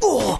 Ugh!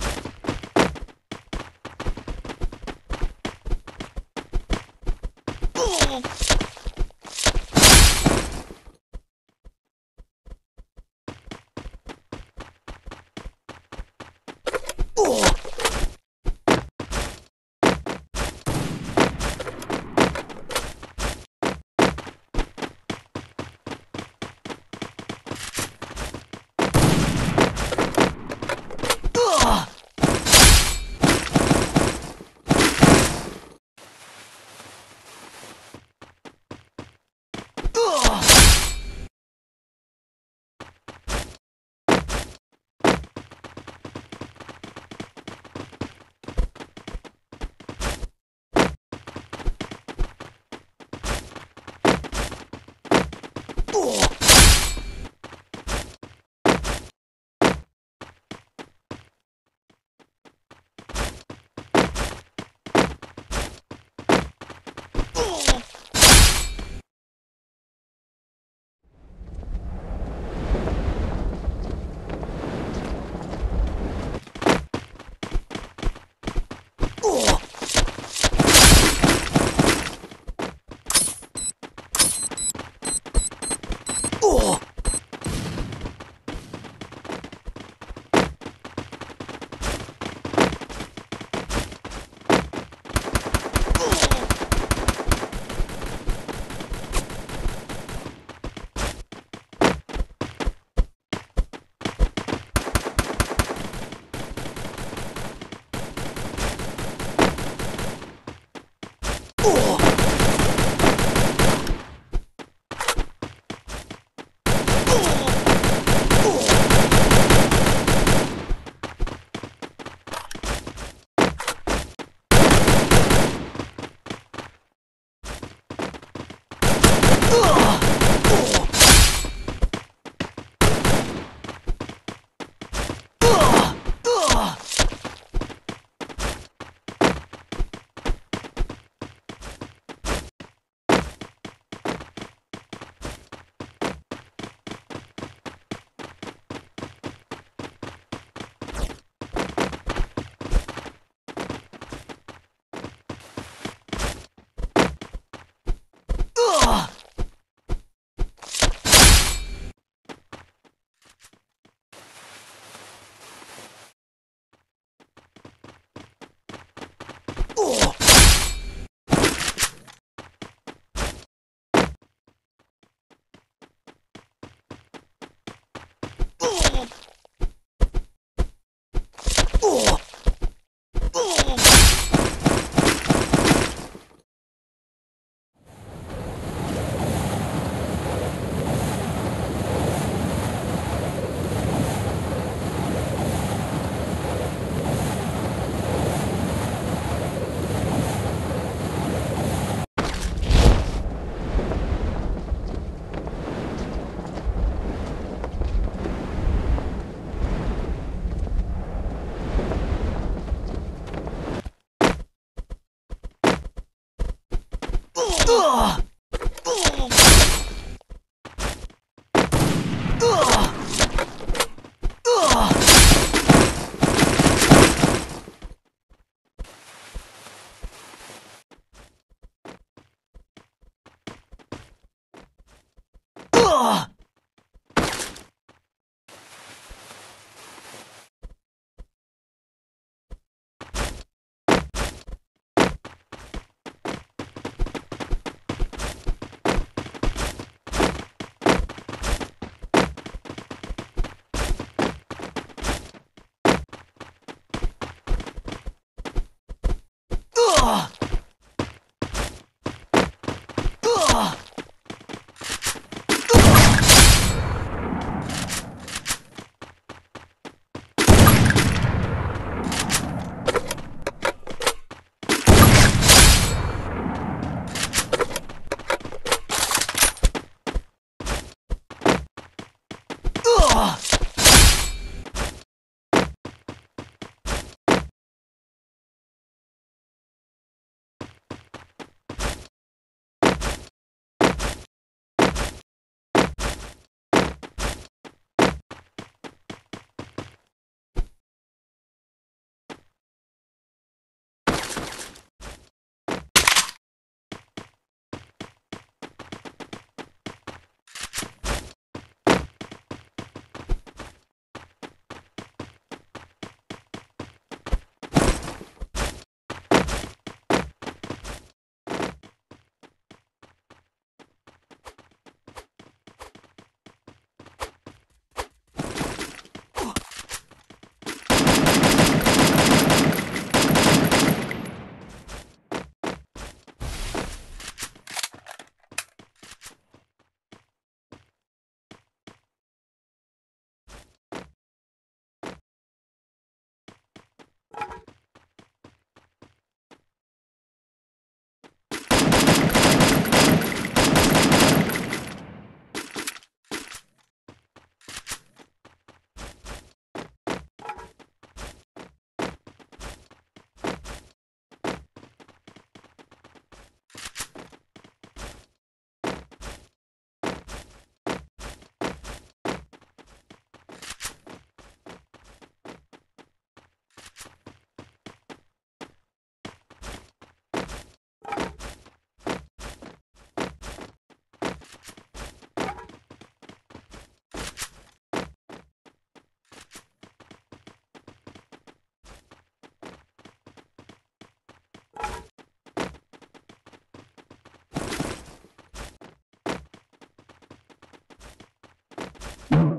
Mm-hmm.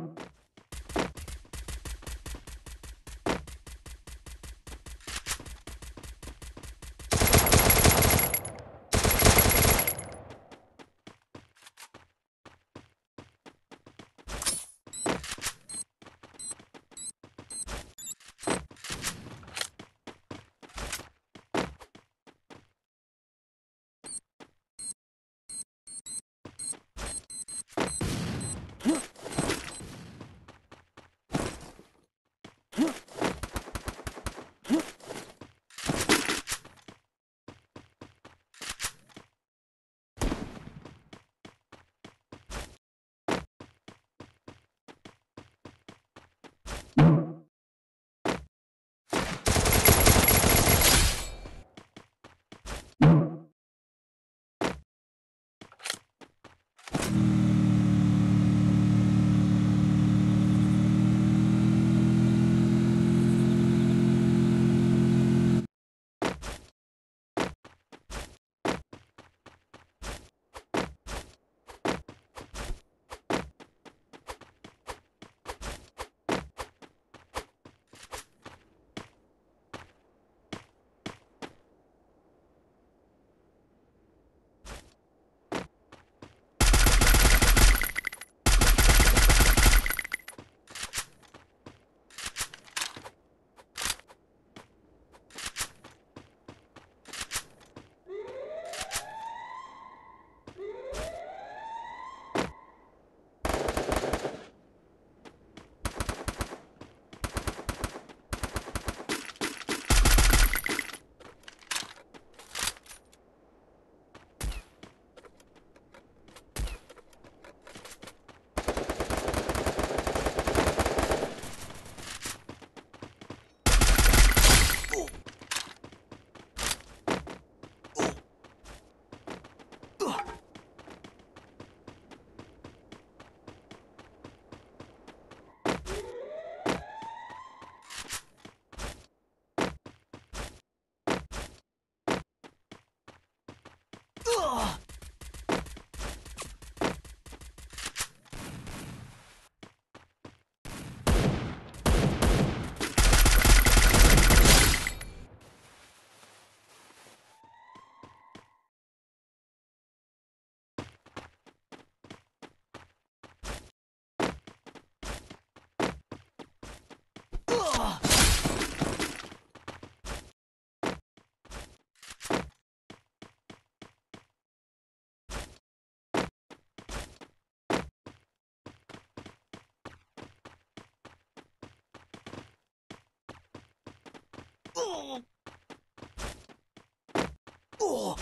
Oh!